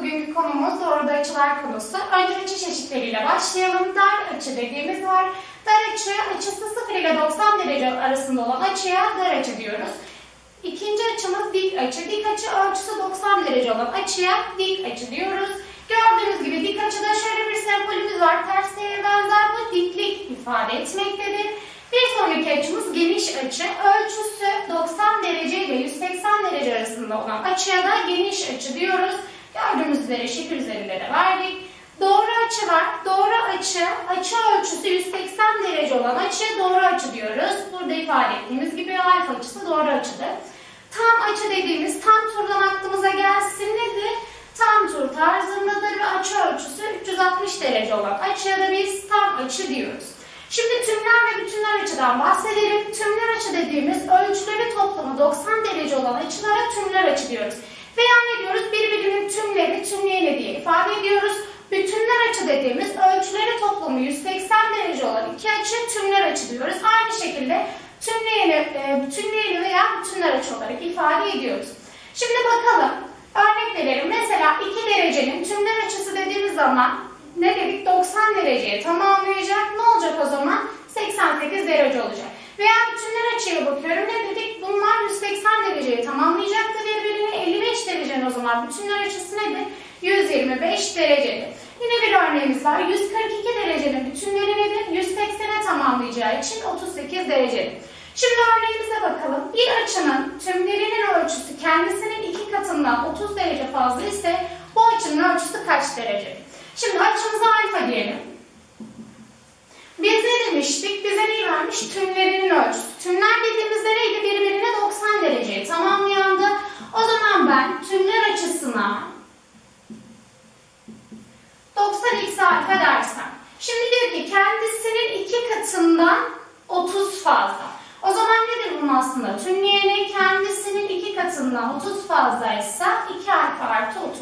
Bugünkü konumuz doğruda açılar konusu. Önce açı çeşitleriyle başlayalım. Dar açı dediğimiz var. Dar açı, açısı 0 ile 90 derece arasında olan açıya dar açı diyoruz. İkinci açımız dik açı. Dik açı ölçüsü 90 derece olan açıya dik açı diyoruz. Gördüğünüz gibi dik açıda şöyle bir sembolümüz var. Ters benzer bu diklik ifade etmektedir. Bir sonraki açımız geniş açı. Ölçüsü 90 derece ile 180 derece arasında olan açıya da geniş açı diyoruz. Üzere şekil üzerinde de verdik. Doğru açı var. Doğru açı, açı ölçüsü 180 derece olan açıya doğru açı diyoruz. Burada ifade ettiğimiz gibi alfa açısı doğru açıdır. Tam açı dediğimiz tam turdan aklımıza gelsin nedir? Tam tur tarzındadır ve açı ölçüsü 360 derece olan açıya da biz tam açı diyoruz. Şimdi tümler ve bütünler açıdan bahsedelim. Tümler açı dediğimiz ölçüleri toplamı 90 derece olan açılara tümler açı diyoruz. Veya ne diyoruz? Birbirinin tümleri tümleyeni diye ifade ediyoruz. Bütünler açı dediğimiz ölçüleri toplamı 180 derece olan iki açı tümler açı diyoruz. Aynı şekilde tümleyeni, e, bütünleyeni veya bütünler açı olarak ifade ediyoruz. Şimdi bakalım. Örnek verelim. Mesela 2 derecenin tümler açısı dediğimiz zaman ne dedik? 90 dereceye tamamlayacak. Ne olacak o zaman? 88 derece olacak. Veya bütünler açıya bakıyorum. Ne dedik? Bunlar 180 dereceyi tamamlayacaktı birbirine. 55 derecenin o zaman bütünler açısı nedir? 125 derecedir. Yine bir örneğimiz var. 142 derecenin bütünleri nedir? 180'e tamamlayacağı için 38 derecedir. Şimdi örneğimize bakalım. Bir açının tümlerinin ölçüsü kendisinin iki katından 30 derece fazla ise bu açının ölçüsü kaç derece? Şimdi açımıza alfa diyelim. Biz ne demiştik? Bize neyi vermiş? Tümlerinin ölçüsü. Tümler dediğimizde neydi? Birbirine 90 dereceyi tamamlayandı. O zaman ben tümler açısına 90 x alfa dersem. Şimdi diyor ki kendisinin iki katından 30 fazla. O zaman nedir bunun aslında? Tümleyeni kendisinin iki katından 30 fazlaysa 2 alfa artı 30.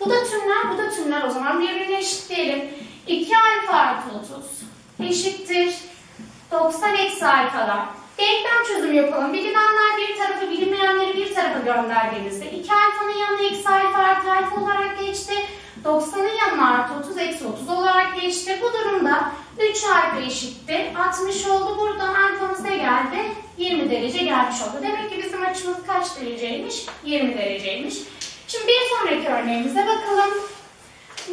Bu da tümler, bu da tümler. O zaman birbirine eşitleyelim. 2 alfa artı 30 eşittir. 90 eksi alfalar. Denklem çözüm yapalım. Bilinenler bir tarafı, bilinmeyenleri bir tarafa gönderdiğimizde 2 alfanın yanına eksi alfa artı alfa olarak geçti. 90'ın yanına artı 30 eksi 30 olarak geçti. Bu durumda 3 alfa eşittir. 60 oldu. Buradan alfamız ne geldi? 20 derece gelmiş oldu. Demek ki bizim açımız kaç dereceymiş? 20 dereceymiş. Şimdi bir sonraki örneğimize bakalım.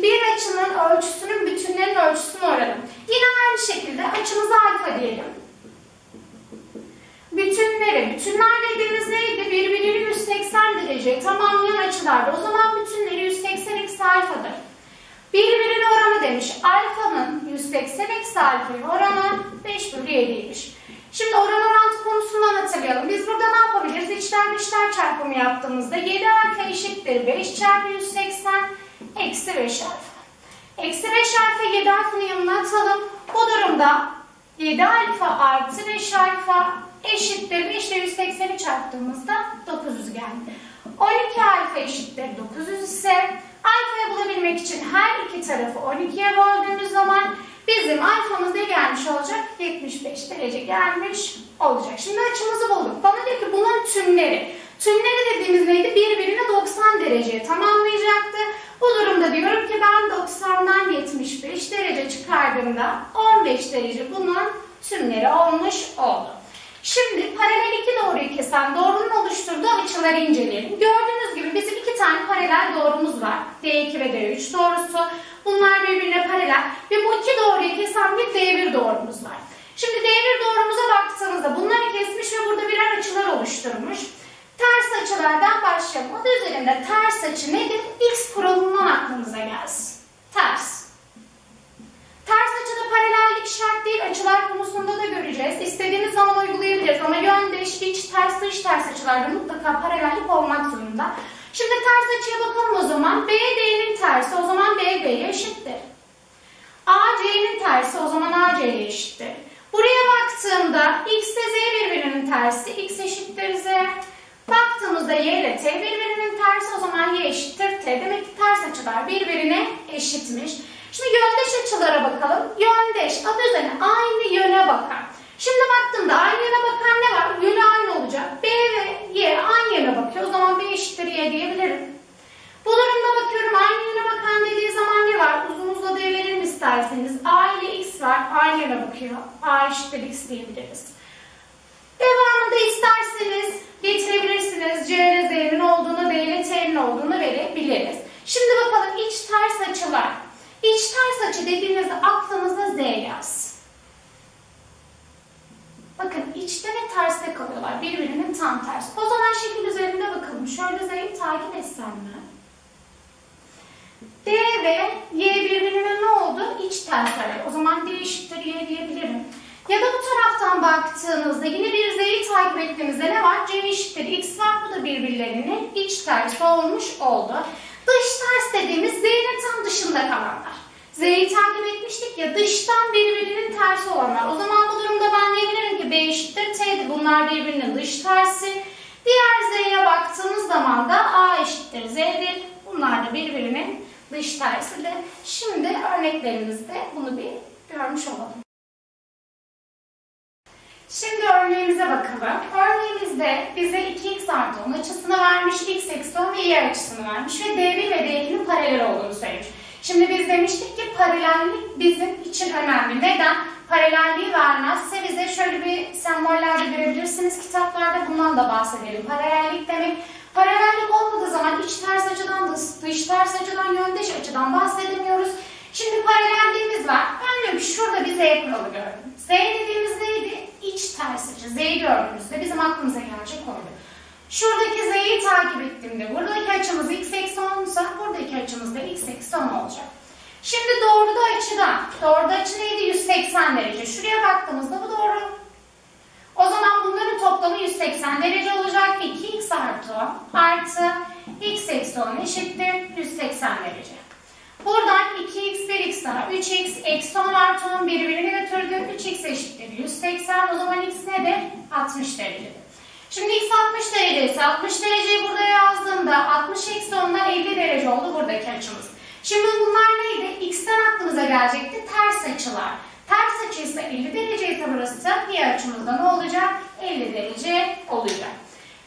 Bir açının ölçüsünün bütünlerin ölçüsünü oranı. Yine aynı şekilde açımıza alfa diyelim. Bütünleri, bütünler dediğimiz neydi? Birbirini 180 derece tamamlayan açılardı. O zaman bütünleri 180 eksi alfadır. Birbirine oranı demiş. Alfanın 180 eksi alfaya oranı 5 bölü 7'ymiş. Şimdi oran orantı konusundan hatırlayalım. Biz burada ne yapabiliriz? İçler dışlar çarpımı yaptığımızda 7 alfa eşittir 5 çarpı 180 eksi 5 alfa. Eksi 5 alfa 7 alfanın yanına atalım. Bu durumda 7 alfa artı 5 alfa eşittir 5 ile 180'i çarptığımızda 900 geldi. 12 alfa eşittir 900 ise alfayı bulabilmek için her iki tarafı 12'ye böldüğümüz zaman bizim alfamız ne gelmiş olacak? 75 derece gelmiş olacak. Şimdi açımızı bulduk. Bana diyor ki bunların tümleri. Tümleri dediğimiz neydi? Birbirine 90 dereceye tamamlayacaktı. Bu durumda diyorum ki ben 90'dan 75 derece çıkardığımda 15 derece bunun tümleri olmuş oldu. Şimdi paralel iki doğruyu kesen doğrunun oluşturduğu açıları inceleyelim. Gördüğünüz gibi bizim iki tane paralel doğrumuz var. D2 ve D3 doğrusu. Bunlar birbirine paralel ve bu iki doğruyu kesen bir D1 doğrumuz var. Şimdi D1 doğrumuza baktığımızda bunları kesmiş ve burada birer açılar oluşturmuş. Ters açılardan başlayalım. Adı üzerinde ters açı nedir? X kuralından aklımıza gelsin. Ters. Ters açıda paralellik şart değil. Açılar konusunda da göreceğiz. İstediğimiz zaman uygulayabiliriz ama yöndeş, iç, ters, dış ters açılarda mutlaka paralellik olmak zorunda. Şimdi ters açıya bakalım o zaman. BD'nin tersi o zaman BB'ye eşittir. AC'nin tersi o zaman AC'ye eşittir. Buraya baktığımda X ile Z birbirinin tersi. X eşittir Z. Sorumuzda y ile t birbirinin tersi o zaman y eşittir t. Demek ki ters açılar birbirine eşitmiş. Şimdi yöndeş açılara bakalım. Yöndeş adı üzerine aynı yöne bakar. Şimdi baktığımda aynı yöne bakan ne var? Yönü aynı olacak. B ve y aynı yöne bakıyor. O zaman B eşittir y diyebilirim. Bu durumda bakıyorum aynı yöne bakan dediği zaman ne var? Uzun uzadıya verelim isterseniz. A ile x var. Aynı yöne bakıyor. A eşittir x diyebiliriz. Devamında isterseniz getirebilirsiniz. C ile Z'nin olduğunu, D ile T'nin olduğunu verebiliriz. Şimdi bakalım iç ters açılar. İç ters açı dediğimizde aklınıza Z yaz. Bakın içte ve terste kalıyorlar. Birbirinin tam tersi. O zaman şekil üzerinde bakalım. Şöyle Z'yi takip etsem mi? D ve Y birbirine ne oldu? İç tersler. O zaman D eşittir Y diyebilirim. Ya da bu taraftan baktığınızda yine bir Z'yi takip ettiğimizde ne var? C eşittir X var. Bu da birbirlerinin iç tersi olmuş oldu. Dış ters dediğimiz Z'nin tam dışında kalanlar. Z'yi takip etmiştik ya dıştan birbirinin tersi olanlar. O zaman bu durumda ben diyebilirim ki B eşittir T'dir. Bunlar birbirinin dış tersi. Diğer Z'ye baktığımız zaman da A eşittir Z'dir. Bunlar da birbirinin dış tersidir. Şimdi örneklerimizde bunu bir görmüş olalım. Şimdi örneğimize bakalım. Örneğimizde bize 2x artı 10 açısını vermiş, x eksi 10 ve y açısını vermiş ve d1 ve d2'nin paralel olduğunu söylemiş. Şimdi biz demiştik ki paralellik bizim için önemli. Neden? Paralelliği vermezse bize şöyle bir sembollerde görebilirsiniz. Kitaplarda bundan da bahsedelim. Paralellik demek Paralellik olmadığı zaman iç ters açıdan, dış ters açıdan, yöndeş açıdan bahsedemiyoruz. Şimdi paralelliğimiz var. Ben diyorum ki şurada bir Z kuralı gördüm. Z açı. Z'yi gördüğümüzde bizim aklımıza gelecek oydu. Şuradaki Z'yi takip ettiğimde buradaki açımız x eksi 10 ise buradaki açımız da x eksi 10 olacak. Şimdi doğruda açıdan, doğruda açı neydi? 180 derece. Şuraya baktığımızda bu doğru. O zaman bunların toplamı 180 derece olacak. 2x artı 10 artı x eksi 10 eşittir 180 derece. Buradan 2x 1x daha 3x eksi 10 artı 10 birbirini götürdü. 3x eşittir 180. O zaman x nedir? 60 derecedir. Şimdi x 60 derece ise 60 dereceyi burada yazdığımda 60 eksi 10'dan 50 derece oldu buradaki açımız. Şimdi bunlar neydi? X'ten aklımıza gelecekti. Ters açılar. Ters açı ise 50 derece ise burası diğer açımızda ne olacak? 50 derece olacak.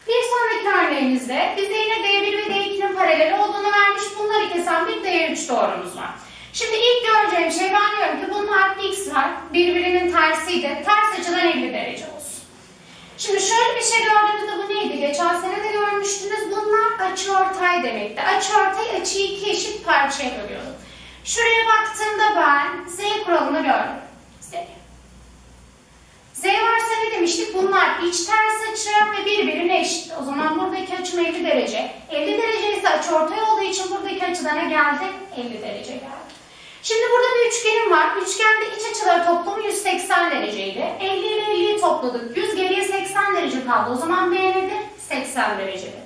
Bir sonraki örneğimizde bize yine D1 ve D2'nin paralel olduğunu vermiş. Bunları kesen bir D3 doğrumuz var. Şimdi ilk göreceğim şey ben diyorum ki bunlar X var. Birbirinin tersiydi. Ters açıdan 50 derece olsun. Şimdi şöyle bir şey gördüğümüzde bu neydi? Geçen sene de görmüştünüz. Bunlar açıortay demekti. Açıortay açıyı iki eşit parçaya bölüyordu. Şuraya baktığımda ben Z kuralını gördüm. Z. Varsa ne demiştik? Bunlar iç ters açı ve birbirine eşit. O zaman buradaki açım 50 derece. 50 derece ise açıortay olduğu için buradaki açıda ne geldi? 50 derece geldi. Şimdi burada bir üçgenim var. Üçgende iç açıları toplamı 180 dereceydi. 50 ile 50'yi topladık. 100 geriye 80 derece kaldı. O zaman B nedir? 80 derecedir.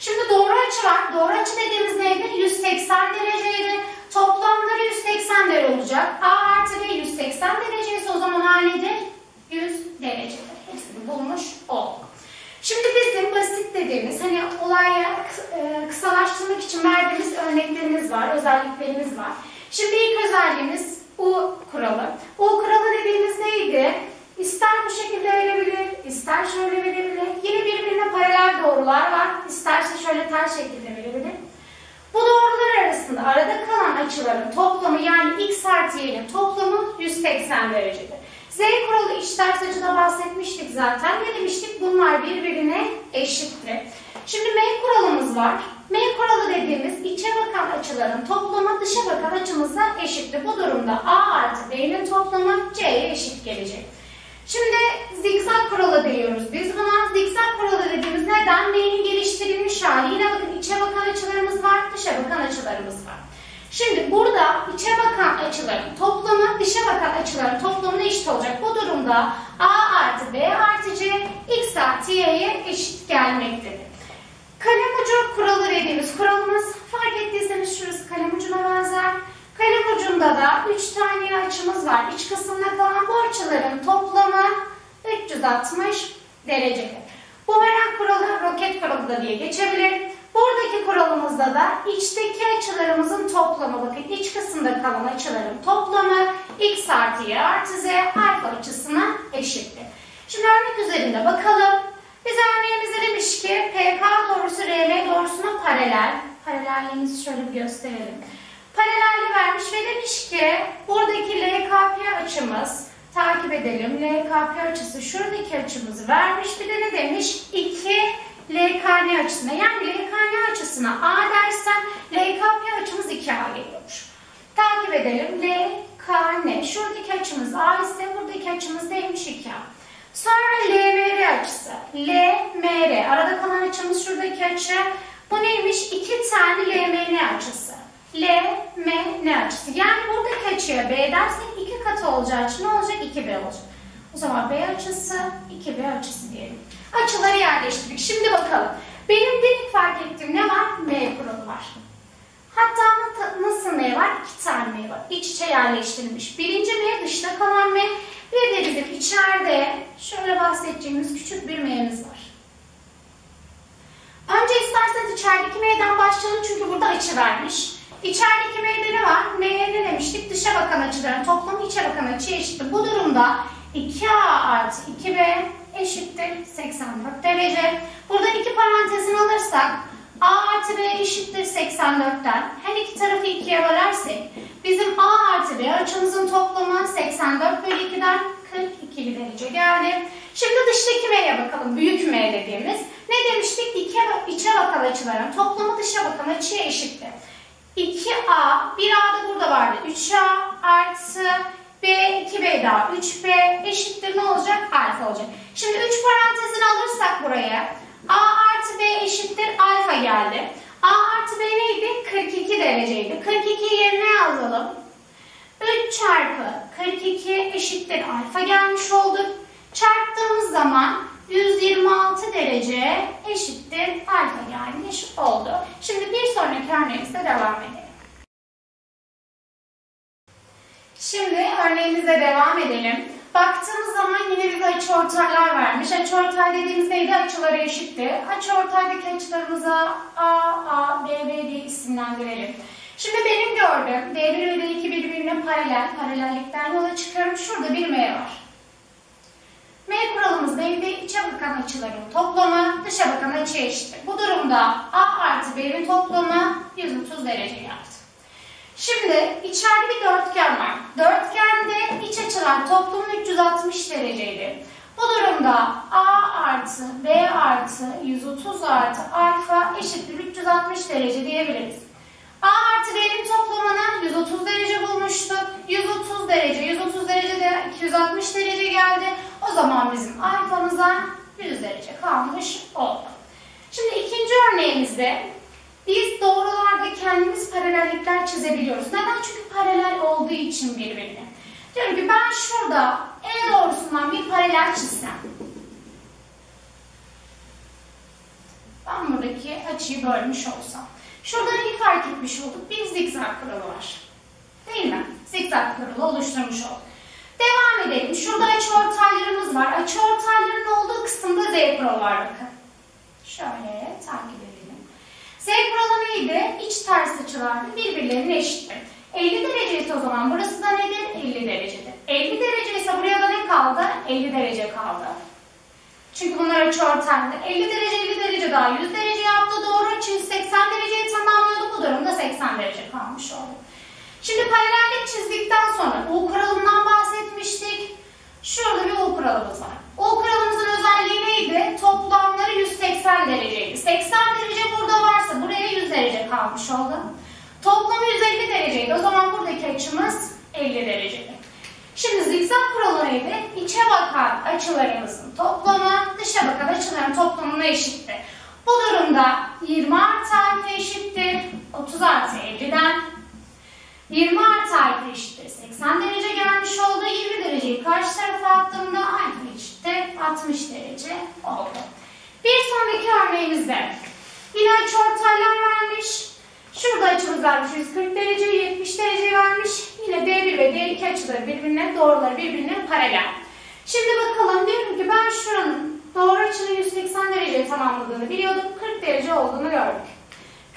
Şimdi doğru açı var. Doğru açı dediğimiz neydi? 180 dereceydi. Toplamları 180 derece olacak. A artı B 180 derece ise o zaman A nedir? 100 derecedir. Hepsini bulmuş olduk. Şimdi bizim basit dediğimiz hani olayı e, kısalaştırmak için verdiğimiz örneklerimiz var, özelliklerimiz var. Şimdi ilk özelliğimiz U kuralı. U kuralı dediğimiz neydi? İster bu şekilde verebilir, ister şöyle verebilir. Yine birbirine paralel doğrular var. İsterse şöyle ters şekilde verebilir. Bu doğrular arasında arada kalan açıların toplamı yani x artı y'nin toplamı 180 derecedir. Z kuralı iç ters açıda bahsetmiştik zaten. Ne demiştik? Bunlar birbirine eşittir. Şimdi M kuralımız var. M kuralı dediğimiz içe bakan açıların toplamı dışa bakan açımıza eşittir. Bu durumda A artı B'nin toplamı C'ye eşit gelecek. Şimdi zikzak kuralı diyoruz biz buna. Zikzak kuralı dediğimiz neden? M'nin geliştirilmiş hali. Yine bakın içe bakan açılarımız var, dışa bakan açılarımız var. Şimdi burada içe bakan açıların toplamı dışa bakan açıların toplamına eşit olacak. Bu durumda A artı B artı C X artı Y'ye eşit gelmektedir. Dediğimiz kuralımız fark ettiyseniz şurası kalem ucuna benzer. Kalem ucunda da 3 tane açımız var. İç kısımda kalan bu açıların toplamı 360 derecedir. Bumerang kuralı roket kuralı da diye geçebilir. Buradaki kuralımızda da içteki açılarımızın toplamı bakın iç kısımda kalan açıların toplamı x artı y artı z alfa açısına eşittir. Şimdi örnek üzerinde bakalım. Biz örneğimizde demiş ki PK doğrusu RM doğrusuna paralel. Paralelliğimizi şöyle bir gösterelim. Paralelli vermiş ve demiş ki buradaki LKP açımız Takip edelim. LKP açısı şuradaki açımızı vermiş. Bir de ne demiş? 2 LKN açısına. Yani LKN açısına A dersen LKP açımız 2A geliyormuş. Takip edelim. LKN. Şuradaki açımız A ise buradaki açımız neymiş 2A. Sonra LMR açısı. LMR. Arada kalan açımız şuradaki açı. Bu neymiş? İki tane LMN açısı. LMN açısı. Yani buradaki açıya B dersek iki katı olacağı için ne olacak? 2B olacak. O zaman B açısı, 2B açısı diyelim. Açıları yerleştirdik. Şimdi bakalım. Benim delik fark ettiğim ne var? M kuralı var. Hatta nasıl M var? İki tane M var. İç içe yerleştirilmiş. Birinci M dışta kalan M. Bir de bizim içeride şöyle bahsedeceğimiz küçük bir M'miz var. Önce isterseniz içerideki M'den başlayalım çünkü burada açı vermiş. İçerideki M'de ne var? M'ye ne demiştik? Dışa bakan açıların toplamı içe bakan açıya eşittir. Bu durumda 2A artı 2B eşittir 84 derece. Buradan iki parantezini alırsak A artı B eşittir 84'ten. Her iki tarafı ikiye bölersek bizim A artı B açımızın toplamı 84 bölü 2'den 42 derece geldi. Şimdi dıştaki M'ye bakalım. Büyük M dediğimiz. Ne demiştik? İki, içe bakan açıların toplamı dışa bakan açıya eşittir. 2A, 1A da burada vardı. 3A artı B, 2B daha 3B eşittir ne olacak? Alfa olacak. Şimdi 3 parantezini alırsak buraya A artı B eşittir alfa geldi. A artı B neydi? 42 dereceydi. 42 yerine yazalım. 3 çarpı 42 eşittir alfa gelmiş olduk. Çarptığımız zaman 126 derece eşittir alfa gelmiş oldu. Şimdi bir sonraki örneğimizde devam edelim. Şimdi örneğimize devam edelim. Baktığımız zaman yine bize açıortaylar vermiş. Açıortay dediğimiz neydi? Açıları eşitti. Açıortaydaki açılarımıza A, A, B, B diye isimlendirelim. Şimdi benim gördüğüm D1 ve D2 birbirine paralel, paralellikten yola çıkıyorum. Şurada bir M var. M kuralımız neydi? İçe bakan açıların toplamı dışa bakan açıya eşittir. Bu durumda A artı B'nin toplamı 130 derece yaptı. Şimdi içeride bir dörtgen var. Dörtgende iç açılar toplamı 360 dereceydi. Bu durumda A artı B artı 130 artı alfa eşittir 360 derece diyebiliriz. A artı B'nin toplamını 130 derece bulmuştuk. 130 derece, 130 derece de 260 derece geldi. O zaman bizim alfamıza 100 derece kalmış oldu. Şimdi ikinci örneğimizde biz doğrularda kendimiz paralellikler çizebiliyoruz. Neden? Çünkü paralel olduğu için birbirine. Diyorum ki ben şurada E doğrusundan bir paralel çizsem. Ben buradaki açıyı bölmüş olsam. Şurada neyi fark etmiş olduk? Bir zikzak kuralı var. Değil mi? Zikzak kuralı oluşturmuş olduk. Devam edelim. Şurada açıortaylarımız var. Açıortayların olduğu kısımda Z kuralı var bakın. Şöyle takip edelim. Z kuralı neydi? İç ters açılarda birbirlerine eşittir. 50 derece ise o zaman burası da nedir? 50 derecedir. 50 derece ise buraya da ne kaldı? 50 derece kaldı. Çünkü bunlar açıortaylı. 50 derece 50 derece daha 100 derece yaptı. Doğru açı 180 dereceyi tamamlıyordu. Bu durumda 80 derece kalmış oldu. Şimdi paralellik çizdikten sonra U kuralından bahsetmiştik. Şurada bir U kuralımız var. U kuralımızın özelliği neydi? Toplamları 180 dereceydi. 80 derece burada varsa buraya 100 derece kalmış oldu. Toplamı 150 dereceydi. O zaman buradaki açımız 50 dereceydi. Şimdi zikzak kuralı neydi? İçe bakan açılarımızın toplamı dışa bakan açıların toplamına eşittir. Bu durumda 20 artı alfa eşittir 30 artı 50'den 20 artı alfa eşittir 80 derece gelmiş oldu. 20 dereceyi karşı tarafa attığımda alfa eşittir 60 derece oldu. Bir sonraki örneğimizde yine açıortaylar vermiş. Şurada açımız varmış 140 derece, 70 derece vermiş. Yine D1 ve D2 açıları birbirine, doğruları birbirine paralel. Şimdi bakalım diyorum ki ben şuranın doğru açının 180 derece tamamladığını biliyordum. 40 derece olduğunu gördük.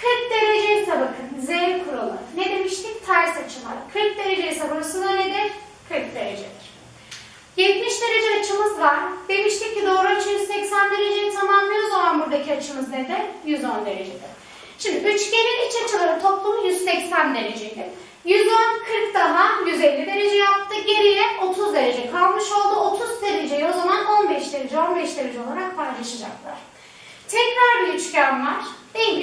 40 derece ise bakın Z kuralı. Ne demiştik? Ters açılar. 40 derece ise burası da nedir? 40 derecedir. 70 derece açımız var. Demiştik ki doğru açı 180 dereceyi tamamlıyor o zaman buradaki açımız nedir? 110 derecedir. Şimdi üçgenin iç açıları toplamı 180 dereceydi. 110, 40 daha 150 derece yaptı. Geriye 30 derece kalmış oldu. 30 dereceyi o zaman 15 derece, 15 derece olarak paylaşacaklar. Tekrar bir üçgen var. Değil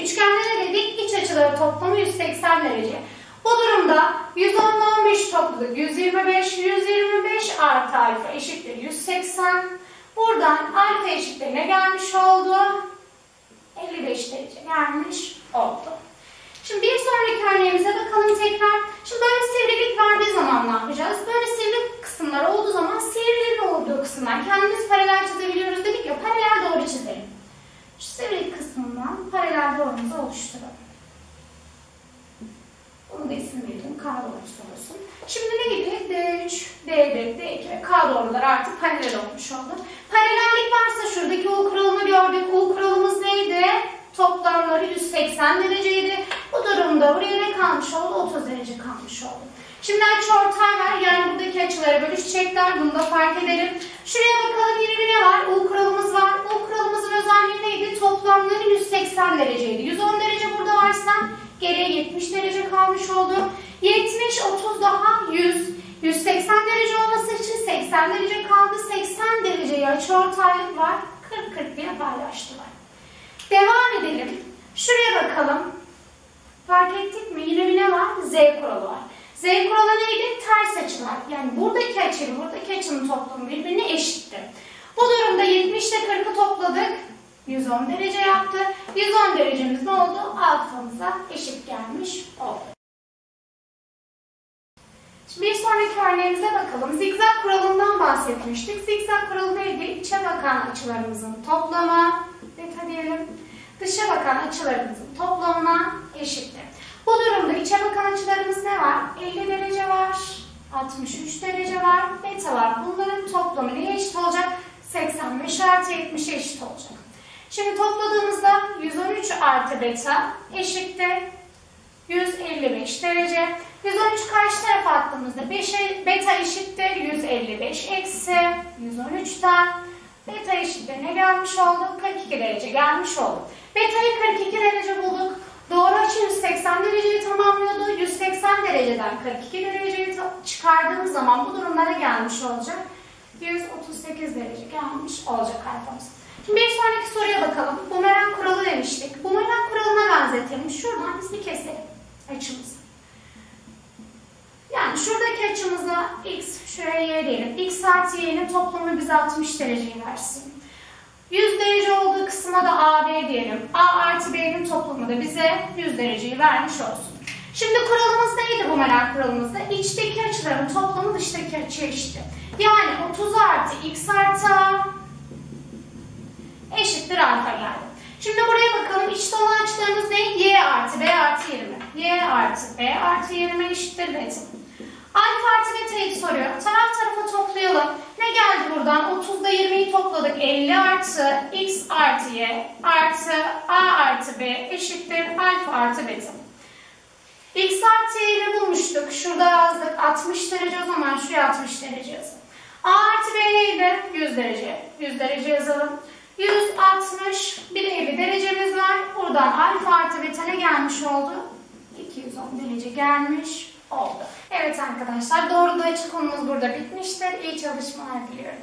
ne dedik? İç açıları toplamı 180 derece. Bu durumda 110 ile 15 topladık. 125, 125 artı alfa eşittir 180. Buradan alfa eşitliğine gelmiş oldu. 55 derece gelmiş oldu. Şimdi bir sonraki örneğimize bakalım tekrar. Şimdi böyle sivrilik verdiği zaman ne yapacağız? Böyle sivri kısımlar olduğu zaman sivrilerin olduğu kısımdan kendimiz paralel çizebiliyoruz dedik ya paralel doğru çizelim. Şu sivrilik kısmından paralel doğrumuzu oluşturalım. Bunu da isim verelim. K doğrusu olsun. Şimdi ne gibi? D3, D1, D2 ve K doğrular artık paralel olmuş oldu. Paralellik varsa şuradaki U kuralını gördük. U kuralımız neydi? Toplamları 180 dereceydi. Bu durumda buraya ne kalmış oldu? 30 derece kalmış oldu. Şimdi açıortay var. Yani buradaki açıları bölüşecekler. Bunu da fark edelim. Şuraya bakalım yine bir ne var? U kuralımız var. U kuralımızın özelliği neydi? Toplamları 180 dereceydi. 110 derece burada varsa geriye 70 derece kalmış oldu. 70, 30 daha 100. 180 derece olması için 80 derece kaldı. 80 dereceyi açıortaylık var. 40-40 diye paylaştılar. Devam edelim. Şuraya bakalım. Fark ettik mi? Yine bir ne var? Z kuralı var. Z kuralı neydi? Ters açılar. Yani buradaki açı buradaki açının toplamı birbirine eşittir. Bu durumda 70 ile 40'ı topladık. 110 derece yaptı. 110 derecemiz ne oldu? Alfamıza eşit gelmiş oldu. Şimdi bir sonraki örneğimize bakalım. Zigzag kuralından bahsetmiştik. Zigzag kuralı neydi? İçe bakan açılarımızın toplamı, beta diyelim, dışa bakan açılarımızın toplamına eşittir. Bu durumda içe bakan açılarımız ne var? 50 derece var, 63 derece var, beta var. Bunların toplamı neye eşit olacak? 85 artı 70'e eşit olacak. Şimdi topladığımızda 113 artı beta eşittir 155 derece. 113 karşı tarafa attığımızda 5 beta eşittir 155 eksi 113'ten beta eşittir ne gelmiş oldu? 42 derece gelmiş oldu. Beta'yı 42 derece bulduk. Doğru açı 180 dereceyi tamamlıyordu. 180 dereceden 42 dereceyi çıkardığımız zaman bu durumlara gelmiş olacak. 138 derece gelmiş olacak alfamız. Şimdi bir sonraki soruya bakalım. Bumerang kuralı demiştik. Bumerang kuralına benzetelim. Şuradan biz bir keselim açımızı. Yani şuradaki açımıza x, şuraya y diyelim. x artı y'nin toplamı bize 60 dereceyi versin. 100 derece olduğu kısma da AB diyelim. A artı B'nin toplamı da bize 100 dereceyi vermiş olsun. Şimdi kuralımız neydi bu merak kuralımızda? İçteki açıların toplamı dıştaki açıya eşitti. Yani 30 artı x artı eşittir alfa geldi. Şimdi buraya bakalım. İçte olan açılarımız ne? Y artı B artı 20. Y artı B artı 20 eşittir beta. Alfa artı beta'yı soruyor. Taraf tarafa toplayalım. Ne geldi buradan? 30'da 20'yi topladık. 50 artı x artı y artı a artı b eşittir alfa artı beta. x artı y'yi bulmuştuk. Şurada yazdık. 60 derece o zaman şuraya 60 derece yazalım. a artı b neydi? 100 derece. 100 derece yazalım. 160 bir de 50 derecemiz var. Buradan alfa artı beta ne gelmiş oldu? 210 derece gelmiş oldu. Evet arkadaşlar doğru da açı konumuz burada bitmiştir. İyi çalışmalar diliyorum.